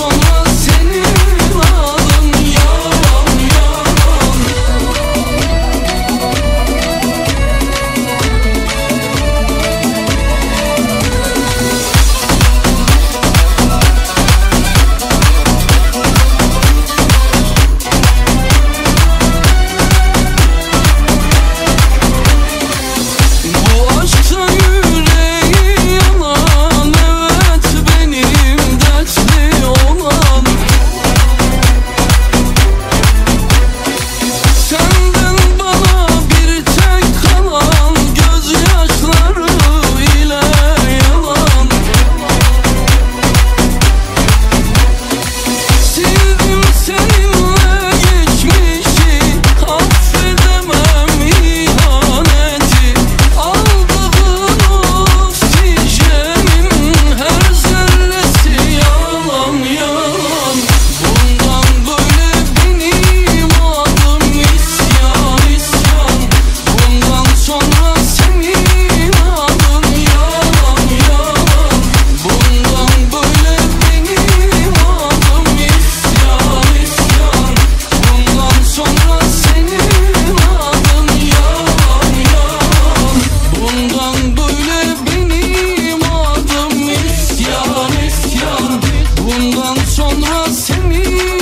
from. Bundan sonra seni